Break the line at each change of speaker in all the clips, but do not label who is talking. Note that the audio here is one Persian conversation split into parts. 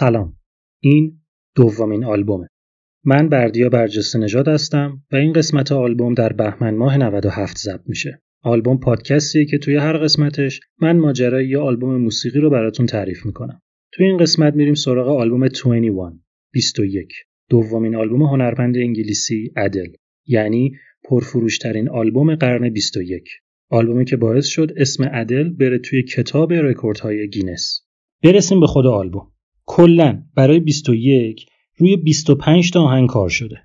سلام. این دومین آلبومه. من بردیا برجسته نژاد هستم و این قسمت آلبوم در بهمن ماه 97 ضبط میشه. آلبوم پادکستیه که توی هر قسمتش من ماجرای یه آلبوم موسیقی رو براتون تعریف می‌کنم. توی این قسمت میریم سراغ آلبوم 21 21 دومین آلبوم هنرمند انگلیسی ادل یعنی پرفروشترین آلبوم قرن 21 آلبومی که باعث شد اسم ادل بره توی کتاب رکوردهای گینس. برسیم به خود آلبوم. کلا برای 21 روی 25 تا آهنگ کار شده.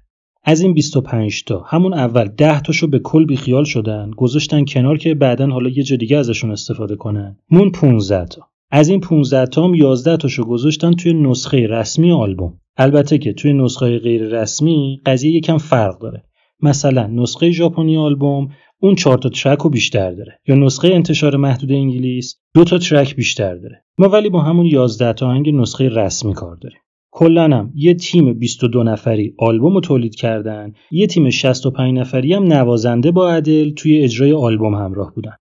از این 25 تا همون اول 10 تاشو به کل بیخیال شدن گذاشتن کنار که بعدا حالا یه جا دیگه ازشون استفاده کنن. مون 15 تا. از این 15 تا هم 11 تاشو گذاشتن توی نسخه رسمی آلبوم. البته که توی نسخه غیر رسمی قضیه یکم فرق داره. مثلا نسخه ژاپنی آلبوم اون چهار تا ترک رو بیشتر داره. یا نسخه انتشار محدود انگلیس دو تا ترک بیشتر داره. ما ولی با همون 11 تا آهنگ نسخه رسمی کار داریم. کلا هم یه تیم 22 نفری آلبوم تولید کردن. یه تیم 65 نفری هم نوازنده با عدل توی اجرای آلبوم همراه بودن.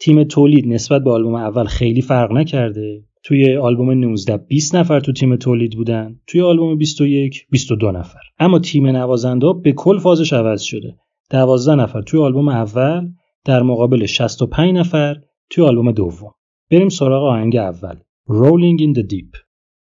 تیم تولید نسبت به آلبوم اول خیلی فرق نکرده. توی آلبوم 19 20 نفر تو تیم تولید بودن. توی آلبوم 21 22 نفر. اما تیم نوازنده به کل فازش عوض شده. 12 نفر توی آلبوم اول در مقابل 65 نفر توی آلبوم دوم. بریم سراغ آهنگ اول. Rolling in the Deep.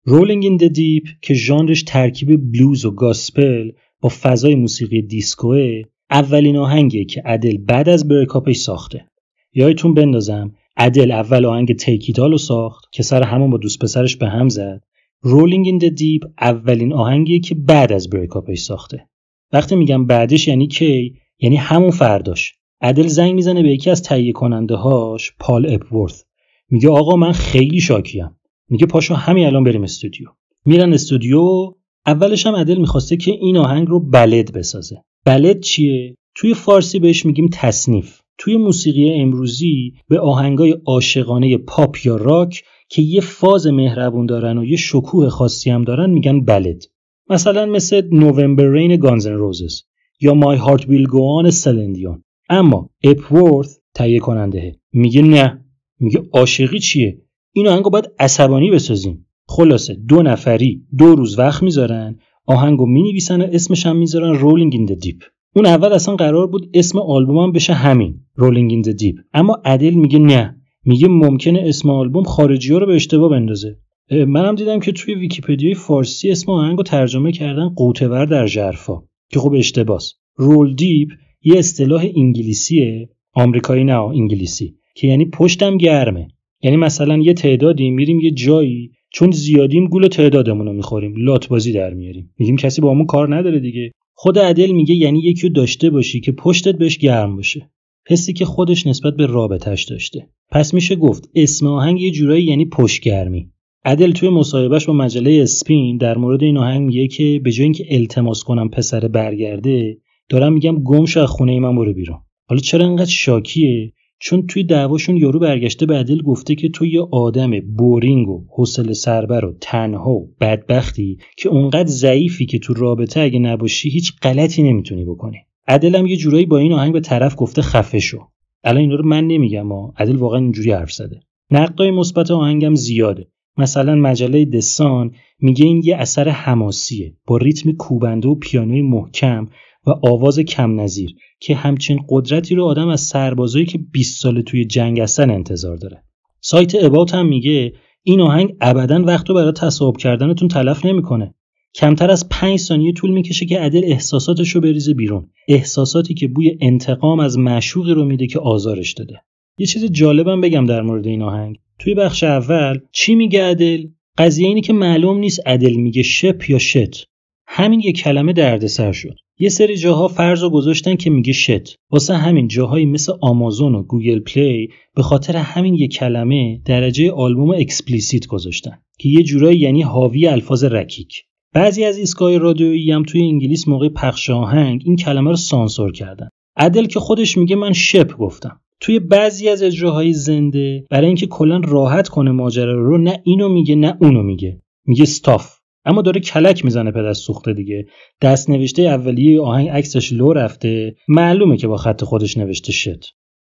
Rolling in the Deep که ژانرش ترکیب بلوز و گاسپل با فضای موسیقی دیسکوه اولین آهنگیه که ادل بعد از بریکاپش ساخته. یادتون بندازم ادل اول آهنگ تیکیتال رو ساخت که سر همون با دوست پسرش به هم زد. رولینگ این the Deep اولین آهنگیه که بعد از بریکاپش ساخته. وقتی میگم بعدش یعنی کی؟ یعنی همون فرداش. ادل زنگ می‌زنه به یکی از تهیه کننده هاش پال اپورث میگه آقا من خیلی شاکیم. میگه پاشو همین الان بریم استودیو. میرن استودیو اولش هم ادل می‌خواسته که این آهنگ رو بلد بسازه. بلد چیه؟ توی فارسی بهش میگیم تصنیف. توی موسیقی امروزی به آهنگای عاشقانه پاپ یا راک که یه فاز مهربون دارن و یه شکوه خاصی هم دارن میگن بلد. مثلا مثل نوامبر رین گانزن روزز یا My Heart Will Go On سلن دیون. اما اپورث تهیه کننده میگه نه. میگه عاشقی چیه؟ این آهنگو باید عصبانی بسازیم. خلاصه دو نفری دو روز وقت می‌ذارن آهنگو می‌نویسن و اسمش هم می‌ذارن Rolling in the Deep اون اول اصلا قرار بود اسم آلبومم بشه همین Rolling in the Deep اما ادل میگه نه. میگه ممکنه اسم آلبوم خارجی ها رو به اشتباه بندازه. منم دیدم که توی ویکیپدیای فارسی اسم آهنگو ترجمه کردن غوطه‌ور در ژرفا که خب اشتباس. رول دیپ یه اصطلاح انگلیسیه. آمریکایی نه انگلیسی. که یعنی پشتم گرمه. یعنی مثلا یه تعدادی میریم یه جایی چون زیادیم گول تعدادمون رو می‌خوریم لات بازی در میاریم. میگیم کسی با همون کار نداره دیگه. خود عدل میگه یعنی یکی رو داشته باشی که پشتت بهش گرم باشه. حسی که خودش نسبت به رابطش داشته. پس میشه گفت اسم آهنگ یه جورایی یعنی پشتگرمی عدل توی مصاحبهش با مجله اسپین در مورد این آهنگ میگه که به جای اینکه التماس کنم پسر برگرده دارم میگم گم از خونه من برو بیرون. حالا چرا انقدر شاکیه؟ چون توی دعواشون یارو برگشته به عدل گفته که تو یه آدم بورینگ و حوصله سربر و تنها و بدبختی که اونقدر ضعیفی که تو رابطه اگه نباشی هیچ غلطی نمی‌تونی بکنی. عدل هم یه جورایی با این آهنگ به طرف گفته خفه شو. الان اینا رو من نمیگم ها. عدل واقعا اینجوری حرف زده. نقدای مثبت آهنگم زیاده. مثلا مجله دسان میگه این یه اثر حماسیه. با ریتم کوبنده و پیانوی محکم و آواز کم نظیر که همچین قدرتی رو آدم از سربازایی که 20 سال توی جنگ هستن انتظار داره. سایت اباوت هم میگه این آهنگ ابدا وقت رو برای تصاحب کردنتون تلف نمی‌کنه. کمتر از 5 ثانیه طول می‌کشه که عدل احساساتش رو بریزه بیرون. احساساتی که بوی انتقام از معشوقی رو میده که آزارش داده. یه چیز جالبم بگم در مورد این آهنگ. توی بخش اول چی میگه عدل؟ قضیه اینی که معلوم نیست ادل میگه ship یا shit. همین یه کلمه دردسر شد. یه سری جاها فرض رو گذاشتن که میگه shit واسه همین جاهایی مثل آمازون و گوگل پلی به خاطر همین یه کلمه درجه آلبوم explicit گذاشتن که یه جورایی یعنی حاوی الفاظ رکیک. بعضی از ایستگاه رادیویی هم توی انگلیس موقع پخش آهنگ این کلمه رو سانسور کردن. ادل که خودش میگه من ship گفتم. توی بعضی از اجراهای زنده برای اینکه کلا راحت کنه ماجرا رو نه اینو میگه نه اونو میگه. میگه ستاف اما داره کلک می‌زنه پد از سوخته دیگه. دست نوشته اولیه آهنگ عکسش لو رفته. معلومه که با خط خودش نوشته شد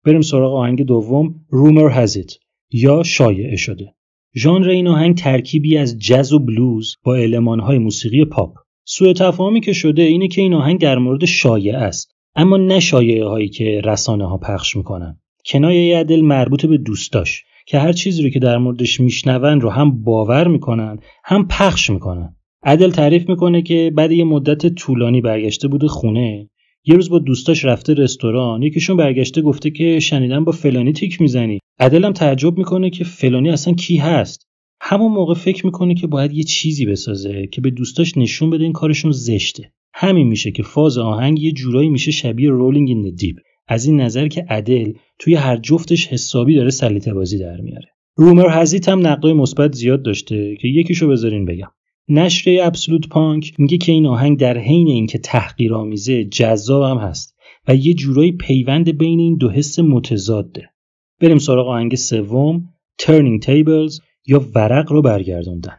بریم سراغ آهنگ دوم رومر هزیت یا شایعه شده. ژانر این آهنگ ترکیبی از جز و بلوز با المانهای موسیقی پاپ. سوء تفاهمی که شده اینه که این آهنگ در مورد شایعه است اما نه شایعه هایی که رسانه ها پخش می‌کنن. کنایه عدل مربوط به دوستاش. که هر چیزی رو که در موردش میشنون رو هم باور می‌کنن هم پخش می‌کنن. عدل تعریف می‌کنه که بعد یه مدت طولانی برگشته بوده خونه. یه روز با دوستاش رفته رستوران یکیشون برگشته گفته که شنیدم با فلانی تیک می‌زنی. عدل تعجب می‌کنه که فلانی اصلا کی هست. همون موقع فکر می‌کنه که باید یه چیزی بسازه که به دوستاش نشون بده این کارشون زشته. همین میشه که فاز آهنگ یه جورایی میشه شبیه رولینگ این دیپ از این نظر که عدل توی هر جفتش حسابی داره سلیته بازی در میاره. رومر هزیت هم نقدای مثبت زیاد داشته که یکیشو بذارین بگم. نشریه ابسولوت پانک میگه که این آهنگ در حین اینکه تحقیرآمیزه جذاب هم هست و یه جورایی پیوند بین این دو حس متضاده. بریم سراغ آهنگ سوم Turning Tables یا ورق رو برگردوندن.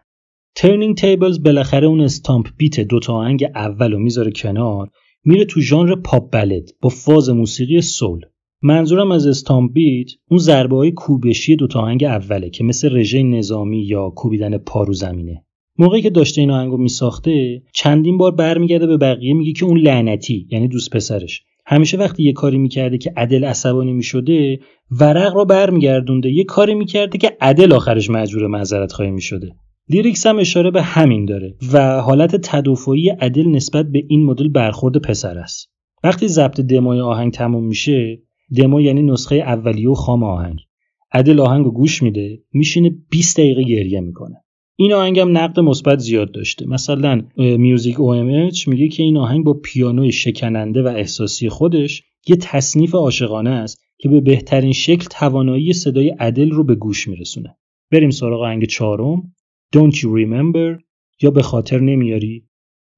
Turning Tables بالاخره اون استامپ بیت دوتا آهنگ اول رو می‌ذاره کنار میره تو ژانر پاپ بلد با فاز موسیقی سول. منظورم از استامپ بیت اون ضربه های کوبشی دوتا آهنگ اوله که مثل رژه نظامی یا کوبیدن پارو زمینه. موقعی که داشته این آهنگو میساخته چندین بار برمیگرده به بقیه میگه که اون لعنتی یعنی دوست پسرش. همیشه وقتی یه کاری می‌کرده که عدل عصبانی می‌شده ورق رو برمیگردونده یه کاری می‌کرده که عدل آخرش مجبور معذرت خواهی می‌شده. لیریکس هم اشاره به همین داره و حالت تدافعی عدل نسبت به این مدل برخورد پسر است. وقتی ضبط دمای آهنگ تموم میشه دمو یعنی نسخه اولیه و خام آهنگ. عدل آهنگ گوش میده میشینه 20 دقیقه گریه می‌کنه. این آهنگ هم نقد مثبت زیاد داشته. مثلا میوزیک OMH میگه که این آهنگ با پیانوی شکننده و احساسی خودش یه تصنیف عاشقانه است که به بهترین شکل توانایی صدای عدل رو به گوش میرسونه. بریم سراغ آهنگ چهارم. Don't You Remember? یا به خاطر نمیاری؟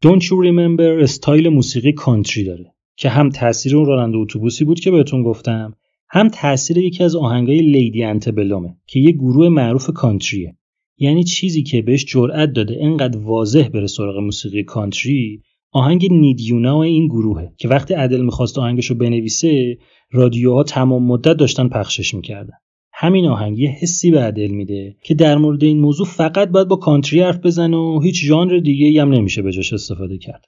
Don't You Remember? استایل موسیقی کانتری داره که هم تاثیر اون راننده اتوبوسی بود که بهتون گفتم هم تاثیر یکی از آهنگای لیدی انتبلومه که یه گروه معروف کانتریه. یعنی چیزی که بهش جرأت داده انقدر واضح بره سراغ موسیقی کانتری آهنگ نیدیونا و این گروهه که وقتی عدل می‌خواست آهنگشو بنویسه رادیوها تمام مدت داشتن پخشش می‌کردن. همین آهنگ یه حسی به عدل میده که در مورد این موضوع فقط باید با کانتری حرف بزنه و هیچ ژانر دیگه هم نمیشه بهش استفاده کرد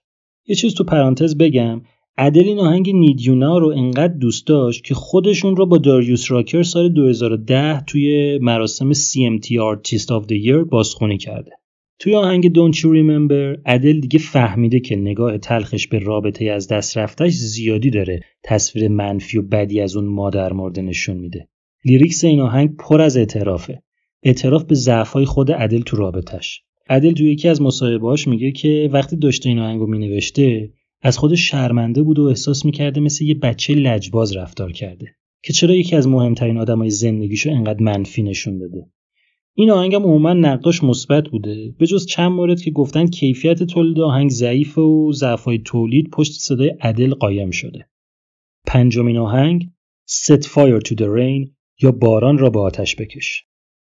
یه چیز تو پرانتز بگم عدل این آهنگ نیدیونا رو انقدر دوست داشت که خودشون رو با داریوس راکر سال 2010 توی مراسم CMT Artist of the Year بازخونی کرده. توی آهنگ Don't You Remember عدل دیگه فهمیده که نگاه تلخش به رابطه از دست رفتش زیادی داره تصویر منفی و بدی از اون مادر مرده نشون میده. لیریکس این آهنگ پر از اعترافه. اعتراف به ضعفای خود عدل تو رابطش. عدل توی یکی از مصاحبه‌هاش میگه که وقتی داشته این آهنگو مینوشته از خودش شرمنده بود و احساس می‌کرده مثل یه بچه لجباز رفتار کرده که چرا یکی از مهمترین آدمای زندگیشو انقدر منفی نشون داده این آهنگم عموما نقداش مثبت بوده به جز چند مورد که گفتن کیفیت تولید آهنگ ضعیف و ضعفای تولید پشت صدای عدل قایم شده پنجمین آهنگ Set Fire to the Rain یا باران را به آتش بکش.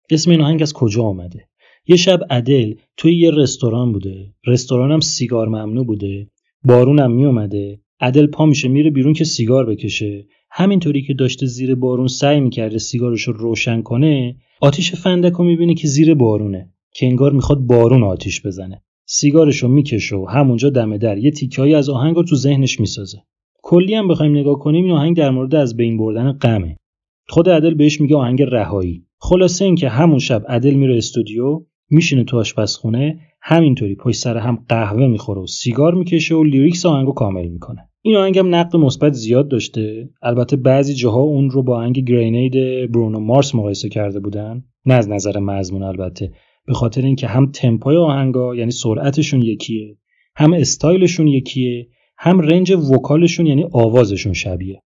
اسم این آهنگ از کجا آمده؟ یه شب عدل توی یه رستوران بوده. رستورانم سیگار ممنوع بوده. بارونم میومده عدل پا میشه میره بیرون که سیگار بکشه. همینطوری که داشته زیر بارون سعی می‌کرده سیگارش رو روشن کنه آتیش فندک رو می‌بینه که زیر بارونه که انگار می‌خواد بارون آتیش بزنه. سیگارش رو می‌کشه و همونجا دم در. یه تیکهایی از آهنگ رو تو ذهنش می‌سازه. کلی هم بخوایم نگاه کنیم این آهنگ در مورد از بین بردن غمه. خود عدل بهش میگه آهنگ رهایی. خلاصه اینکه همون شب عدل میره استودیو میشینه تو آشپزخونه همینطوری پشت سر هم قهوه می‌خوره و سیگار می‌کشه و لیریکس آهنگو کامل می‌کنه. این آهنگ هم نقد مثبت زیاد داشته. البته بعضی جاها اون رو با آهنگ گرینید برونو مارس مقایسه کرده بودن. نه از نظر مضمون البته. به خاطر اینکه هم تمپای آهنگا یعنی سرعتشون یکیه هم استایلشون یکیه هم رنج وکالشون یعنی آوازشون شبیه.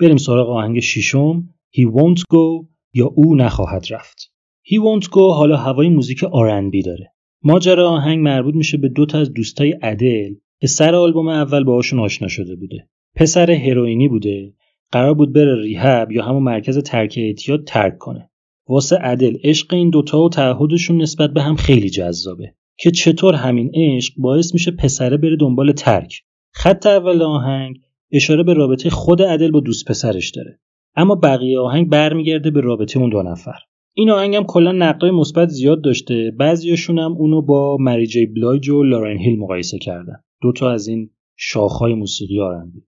بریم سراغ آهنگ ششم. He won't go یا او نخواهد رفت. He won't go حالا هوای موزیک R&B داره. ماجرا آهنگ مربوط میشه به دو تا از دوستای عدل که سر آلبوم اول باهاشون آشنا شده بوده. پسر هروئینی بوده قرار بود بره ریهب یا همون مرکز ترک اعتیاد ترک کنه. واسه عدل عشق این دوتا و تعهدشون نسبت به هم خیلی جذابه که چطور همین عشق باعث میشه پسره بره دنبال ترک. خط اول آهنگ اشاره به رابطه خود عدل با دوست پسرش داره. اما بقیه آهنگ برمیگرده به رابطه اون دو نفر. این آهنگ هم کلا نقدای مثبت زیاد داشته. بعضیاشون هم اونو با مری جی بلایج و لارن هیل مقایسه کردن. دو تا از این شاخهای موسیقی آرنبی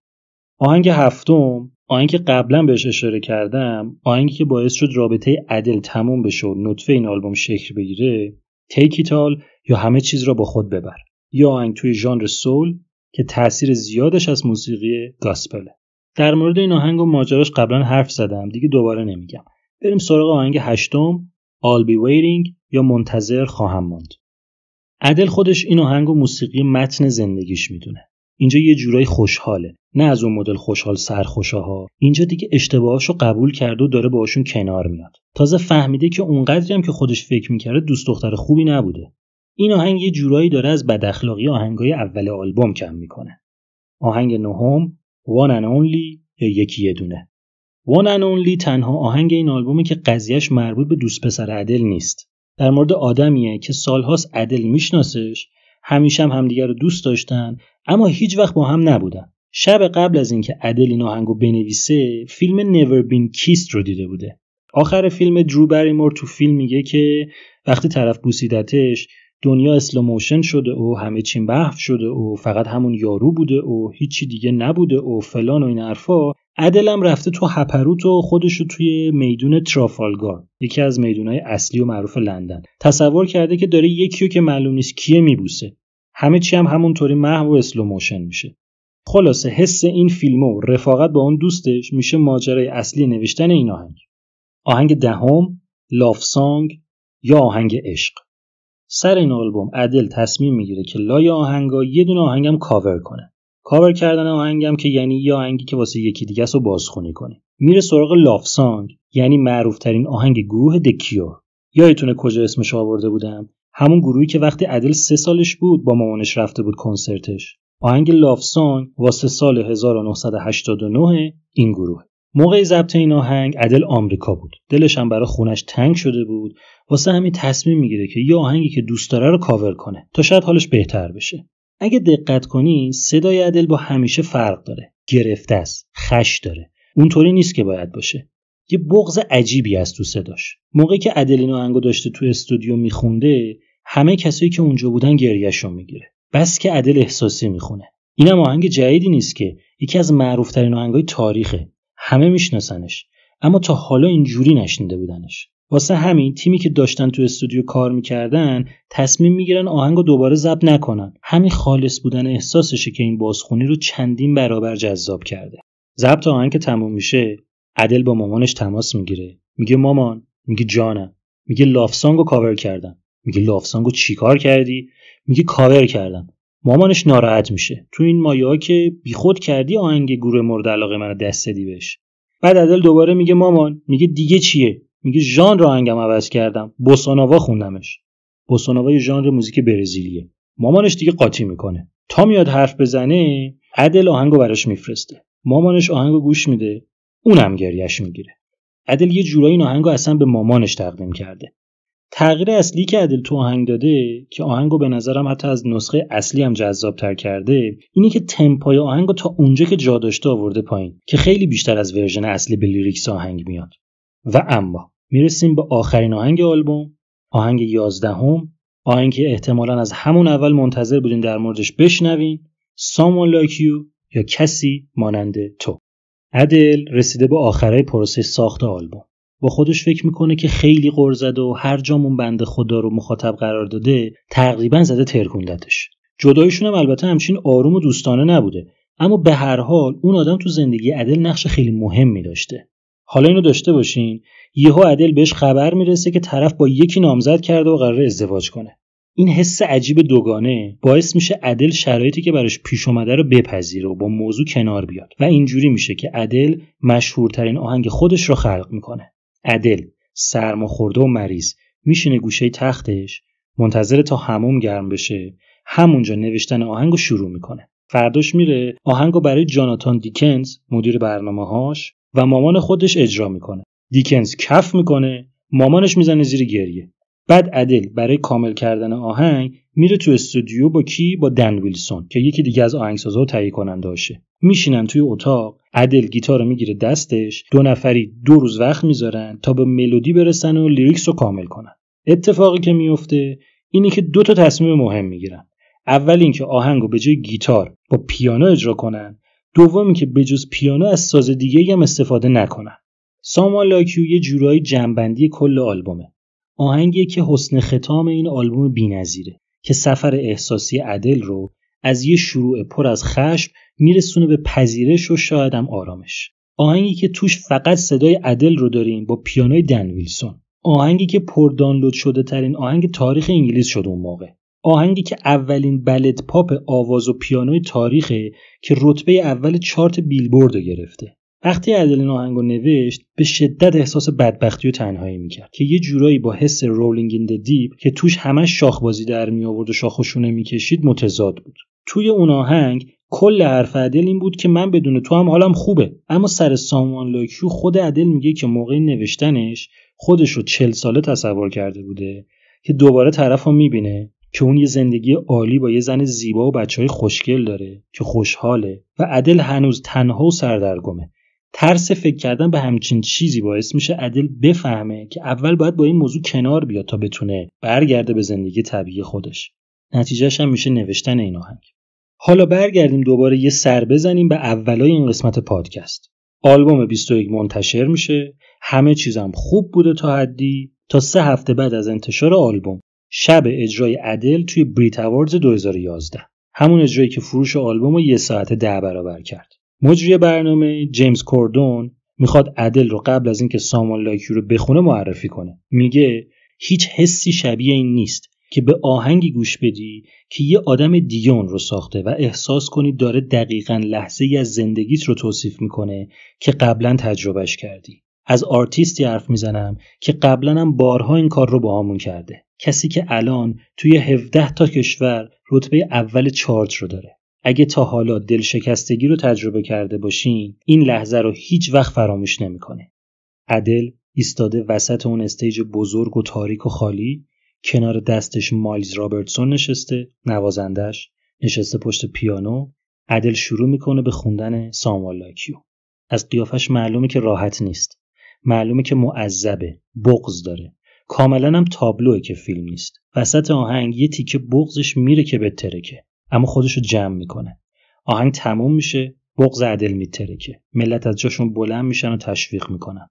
آهنگ هفتم آهنگی که قبلا بهش اشاره کردم آهنگی که باعث شد رابطه عدل تموم بشه و نطفه این آلبوم شکل بگیره تیکیتال یا همه چیز را با خود ببر. یا آهنگ توی ژانر سول که تاثیر زیادش از موسیقی گاسپله. در مورد این آهنگ و ماجراش قبلا حرف زدم. دیگه دوباره نمیگم. بریم سراغ آهنگ هشتم I'll be waiting یا منتظر خواهم ماند. عدل خودش این آهنگ و موسیقی متن زندگیش می‌دونه. اینجا یه جورایی خوشحاله. نه از اون مدل خوشحال سرخوشاها. اینجا دیگه اشتباهاشو قبول کرده و داره باشون کنار میاد. تازه فهمیده که اونقدری هم که خودش فکر می‌کرده دوست دختر خوبی نبوده. این آهنگ یه جورایی داره از بداخلاقی آهنگای اول آلبوم کم می‌کنه. آهنگ نهم One and Only یا یکی یه دونه. One and Only تنها آهنگ این آلبومه که قضیهش مربوط به دوست پسر عدل نیست. در مورد آدمیه که سالهاست عدل میشناسش همیشه هم همدیگر رو دوست داشتن اما هیچ وقت با هم نبودن. شب قبل از اینکه عدل این آهنگو بنویسه فیلم Never Been Kissed رو دیده بوده. آخر فیلم درو بریمور تو فیلم میگه که وقتی طرف بوسیدتش دنیا اسلوموشن شده و همه چی محو شده و فقط همون یارو بوده و هیچی دیگه نبوده و فلان و این حرفا ادلم رفته تو هپروت و خودشو توی میدون ترافالگار یکی از میدونهای اصلی و معروف لندن. تصور کرده که داره یکیو که معلوم نیست کیه میبوسه. همه چی هم همونطوری محو و اسلوموشن میشه. خلاصه حس این فیلم و رفاقت با اون دوستش میشه ماجرای اصلی نوشتن این آهنگ. آهنگ دهم Lovesong یا آهنگ عشق. سر این آلبوم ادل تصمیم می‌گیره که لای آهنگا یه دونه آهنگم کاور کنه. کاور کردن آهنگم که یعنی یه آهنگی که واسه یکی دیگه رو بازخونی کنه. میره سراغ Lovesong یعنی معروف ترین آهنگ گروه The Cure یادتونه کجا اسمش آورده بودم؟ همون گروهی که وقتی ادل سه سالش بود با مامانش رفته بود کنسرتش. آهنگ Lovesong واسه سال 1989 این گروه. موقع ضبط این آهنگ عدل آمریکا بود. دلش هم برای خونش تنگ شده بود. واسه همین تصمیم می‌گیره که یه آهنگی که دوست داره رو کاور کنه تا شاید حالش بهتر بشه. اگه دقت کنی صدای عدل با همیشه فرق داره. گرفته است خش داره. اونطوری نیست که باید باشه. یه بغض عجیبی از تو صداش. موقعی که عدل این آهنگو داشته تو استودیو میخونده همه کسایی که اونجا بودن گریهشون می‌گیره. بس که عدل احساسی می‌خونه. اینم آهنگ جدیدی نیست که یکی از معروفترین آهنگای تاریخه. همه میشناسنش. اما تا حالا اینجوری نشنیده بودنش. واسه همین تیمی که داشتن تو استودیو کار می‌کردن تصمیم می‌گیرن آهنگ رو دوباره ضبط نکنن. همین خالص بودن احساسشه که این بازخونی رو چندین برابر جذاب کرده. ضبط آهنگ که تموم میشه عدل با مامانش تماس می‌گیره. میگه مامان میگه جانم. میگه لافسانگ رو کاور کردم. میگه لافسانگ رو چیکار کردی؟ میگه کاور کردم. مامانش ناراحت میشه. تو این مایه ها که بیخود کردی آهنگ گروه مورد علاقه منو دست دادی بهش. بعد عدل دوباره میگه مامان میگه دیگه چیه؟ میگه ژانر آهنگم عوض کردم. بوساناوا خوندمش. بوساناوا یه ژانر موزیک برزیلیه. مامانش دیگه قاطی می‌کنه. تا میاد حرف بزنه عدل آهنگو براش میفرسته. مامانش آهنگو گوش میده اونم گریش می‌گیره. ادل یه جورایی این آهنگو اصلا به مامانش تقدیم کرده. تغییر اصلی که ادل تو آهنگ داده که آهنگو به نظرم حتی از نسخه اصلی هم جذاب تر کرده اینه که تمپوی آهنگو تا اونجا که جا داشته آورده پایین که خیلی بیشتر از ورژن اصلی به lyrics آهنگ میاد. و اما می‌رسیم به آخرین آهنگ آلبوم آهنگ یازدهم آهنگی که احتمالا از همون اول منتظر بودین در موردش بشنوین Like You یا کسی مانند تو. عدل رسیده به آخرای پروسه ساخت آلبوم. با خودش فکر می‌کنه که خیلی غر زده و هر جامون بنده خدا رو مخاطب قرار داده تقریبا زده ترکوندتش. جدایشون هم البته همچین آروم و دوستانه نبوده اما به هر حال اون آدم تو زندگی عدل نقش خیلی مهمی داشته. حالا اینو داشته باشین یهو عدل بهش خبر می‌رسه که طرف با یکی نامزد کرده و قرار ازدواج کنه. این حس عجیب دوگانه باعث میشه عدل شرایطی که براش پیش اومده رو بپذیره و با موضوع کنار بیاد. و اینجوری میشه که عدل مشهورترین آهنگ خودش رو خلق می‌کنه. ادل سرماخورده و مریض. میشینه گوشه تختش؟ منتظر تا حموم گرم بشه. همونجا نوشتن آهنگ رو شروع می‌کنه. فرداش میره آهنگ رو برای جاناتان دیکنز مدیر برنامه هاش و مامان خودش اجرا می‌کنه. دیکنز کف می‌کنه مامانش می‌زنه زیر گریه. بعد ادل برای کامل کردن آهنگ میره تو استودیو با کی؟ با دن ویلسون که یکی دیگه از آهنگسازا و تهیه کننده هاشه میشینن توی اتاق ادل گیتار رو می‌گیره دستش دو نفری دو روز وقت می‌ذارن تا به ملودی برسن و lyrics رو کامل کنن. اتفاقی که میفته اینه که دو تا تصمیم مهم می‌گیرن. اول اینکه آهنگ رو به جای گیتار با پیانو اجرا کنن. دومی که به جز پیانو از ساز دیگه هم استفاده نکنن. ساموال لاکیو یه جورایی جنبندی کل آلبومه. آهنگی که حسن ختام این آلبوم بینظیره که سفر احساسی عدل رو از یه شروع پر از خشم میرسونه به پذیرش و شاید هم آرامش. آهنگی که توش فقط صدای عدل رو داریم با پیانوی دن ویلسون. آهنگی که پر دانلود شده ترین آهنگ تاریخ انگلیس شده اون موقع. آهنگی که اولین ballad پاپ آواز و پیانوی تاریخه که رتبه اول چارت بیلبورد گرفته. وقتی ادل آهنگ نوشت به شدت احساس بدبختی و تنهایی می‌کرد که یه جورایی با حس Rolling in the Deep که توش همش شاخبازی در می آورد و شاخ و شونه می‌کشید متضاد بود. توی اون آهنگ کل حرف ادل این بود که من بدون تو هم حالم خوبه. اما سر Someone Like You خود ادل میگه که موقع نوشتنش خودش رو چل ساله تصور کرده بوده که دوباره طرف رو می‌بینه که اون یه زندگی عالی با یه زن زیبا و بچه های خوشگل داره که خوشحاله و عدل هنوز تنها و سردرگمه. ترس فکر کردن به همچین چیزی باعث میشه عدل بفهمه که اول باید با این موضوع کنار بیاد تا بتونه برگرده به زندگی طبیعی خودش. نتیجهش هم میشه نوشتن این آهنگ. حالا برگردیم دوباره یه سر بزنیم به اولای این قسمت پادکست. آلبوم 21 منتشر میشه همه چیزم خوب بوده تا حدی تا سه هفته بعد از انتشار آلبوم شب اجرای ادل توی Brit Awards 2011 همون اجرایی که فروش آلبوم رو یه ساعت ده برابر کرد. مجری برنامه جیمز کوردون می‌خواد ادل رو قبل از اینکه Someone Like You رو بخونه معرفی کنه. میگه هیچ حسی شبیه این نیست که به آهنگی گوش بدی که یه آدم دیگه اون رو ساخته و احساس کنی داره دقیقا لحظه ای از زندگیت رو توصیف می‌کنه که قبلا تجربهش کردی. از آرتیستی حرف می‌زنم که قبلا هم بارها این کار رو باهامون کرده. کسی که الان توی 17 تا کشور رتبه اول چارت رو داره. اگه تا حالا دل شکستگی رو تجربه کرده باشین این لحظه رو هیچ وقت فراموش نمی‌کنه. ادل ایستاده وسط اون stage بزرگ و تاریک و خالی کنار دستش مایلز رابرتسون نشسته نوازندش نشسته پشت پیانو. عدل شروع می‌کنه به خوندن ساموال لاکیو از قیافش معلومه که راحت نیست. معلومه که معذبه بغز داره. کاملا هم تابلوه که فیلم نیست. وسط آهنگ یه تیکه بغزش میره که بترکه اما خودشو جمع می‌کنه. آهنگ تموم میشه بغز عدل میترکه ملت از جاشون بلند میشن و تشویق می‌کنن.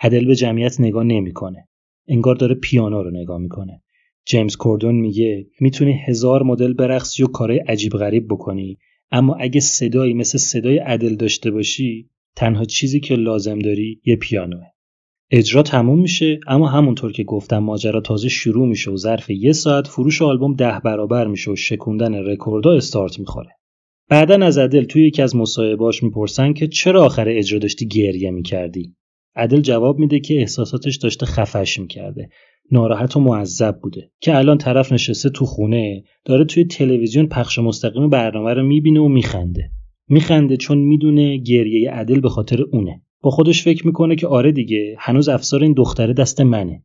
عدل به جمعیت نگاه نمی‌کنه. انگار داره پیانو رو نگاه می‌کنه. جیمز کوردون میگه می‌تونی هزار مدل برقصی و کارهای عجیب غریب بکنی اما اگه صدایی مثل صدای عدل داشته باشی تنها چیزی که لازم داری یه پیانوه. اجرا تموم میشه اما همونطور که گفتم ماجرا تازه شروع میشه و ظرف یه ساعت فروش آلبوم ده برابر میشه و شکوندن رکوردها استارت می‌خوره. بعدا از عدل توی یکی از مصاحبهاش می‌پرسن که چرا آخر اجرا داشتی گریه می‌کردی؟ عدل جواب میده که احساساتش داشته خفش می‌کرده. ناراحت و معذب بوده. که الان طرف نشسته تو خونه داره توی تلویزیون پخش مستقیم برنامه رو می‌بینه و میخنده. میخنده چون می‌دونه گریه عدل به خاطر اونه. با خودش فکر می‌کنه که آره دیگه هنوز افسار این دختره دست منه.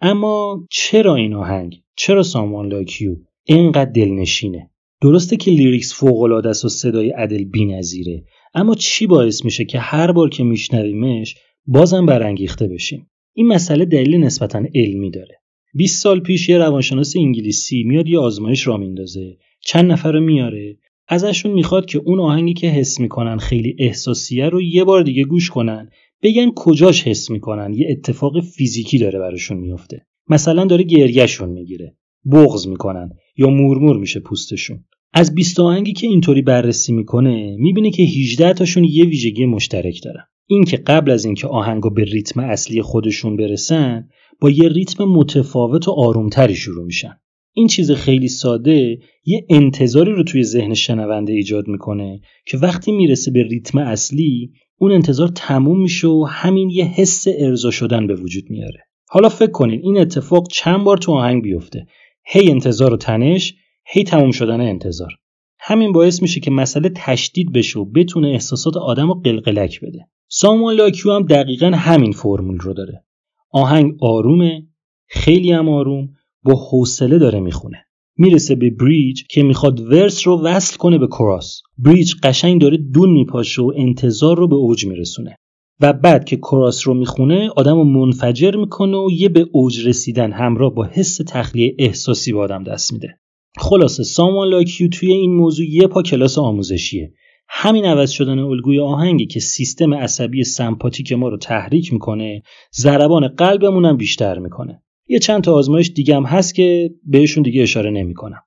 اما چرا این آهنگ؟ چرا سامان لاکیو اینقدر دلنشینه؟ درسته که لیریکس فوق العاده است و صدای عدل بی‌نظیره اما چی باعث میشه که هر بار که میشنویمش بازم برانگیخته بشیم؟ این مسئله دلیل نسبتا علمی داره. 20 سال پیش یه روانشناس انگلیسی میاد یه آزمایش را میندازه چند نفر رو میاره. ازشون می‌خواد که اون آهنگی که حس می‌کنن خیلی احساسیه رو یه بار دیگه گوش کنن بگن کجاش حس می‌کنن. یه اتفاق فیزیکی داره براشون میفته. مثلا داره گریهشون می‌گیره. بغض می‌کنن یا مورمور میشه پوستشون. از 20 آهنگی که اینطوری بررسی می‌کنه می‌بینه که 18 تاشون یه ویژگی مشترک دارن. اینکه قبل از اینکه آهنگا به ریتم اصلی خودشون برسن با یه ریتم متفاوت و آرومتری شروع میشن. این چیز خیلی ساده یه انتظاری رو توی ذهن شنونده ایجاد می‌کنه که وقتی می‌رسه به ریتم اصلی اون انتظار تموم میشه و همین یه حس ارضا شدن به وجود میاره. حالا فکر کنین این اتفاق چند بار تو آهنگ بیفته. هی انتظار و تنش هی تموم شدن انتظار. همین باعث میشه که مسئله تشدید بشه و بتونه احساسات آدم رو قلقلک بده. ساموئل لاکیو هم دقیقا همین فرمول رو داره. آهنگ آرومه خیلی هم آروم با حوصله داره می‌خونه. می‌رسه به بریج که می‌خواد ورس رو وصل کنه به کراس. بریج قشنگ داره دون میپاشه و انتظار رو به اوج میرسونه. و بعد که کراس رو می‌خونه آدم رو منفجر می‌کنه و یه به اوج رسیدن همراه با حس تخلیه احساسی به آدم دست میده. خلاصه سامان لاکیو توی این موضوع یه پا کلاس آموزشیه. همین عوض شدن الگوی آهنگی که سیستم عصبی سمپاتیک ما رو تحریک می‌کنه ضربان قلبمون بیشتر می‌کنه. یه چند تا آزمایش دیگه هم هست که بهشون دیگه اشاره نمی‌کنم.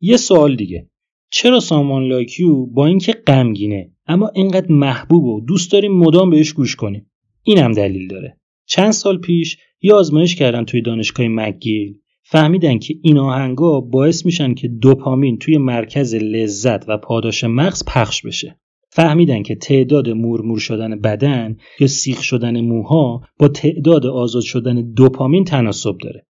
یه سوال دیگه. چرا سامان لاکیو با اینکه غمگینه اما اینقدر محبوب و دوست داریم مدام بهش گوش کنیم؟ این هم دلیل داره. چند سال پیش یه آزمایش کردن توی دانشگاه مکگیل. فهمیدن که این آهنگا باعث میشن که دوپامین توی مرکز لذت و پاداش مغز پخش بشه. فهمیدن که تعداد مورمور شدن بدن یا سیخ شدن موها با تعداد آزاد شدن دوپامین تناسب داره.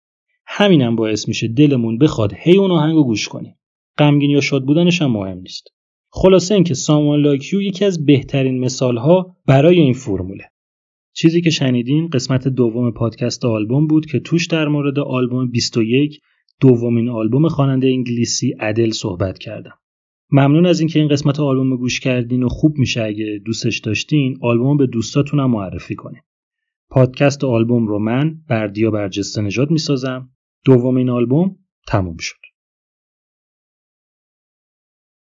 همینم باعث میشه دلمون بخواد هی اون آهنگو گوش کنیم غمگین یا شاد بودنش هم مهم نیست. خلاصه اینکه سامان لاکیو یکی از بهترین مثالها برای این فرموله. چیزی که شنیدین قسمت دوم پادکست آلبوم بود که توش در مورد آلبوم 21 دومین آلبوم خواننده انگلیسی ادل صحبت کردم. ممنون از اینکه این قسمت آلبوم گوش کردین و خوب میشه اگه دوستش داشتین آلبوم به دوستاتون هم معرفی کنین. پادکست آلبوم رو من بردیا برجسته نژاد می‌سازم. دومین آلبوم تموم شد.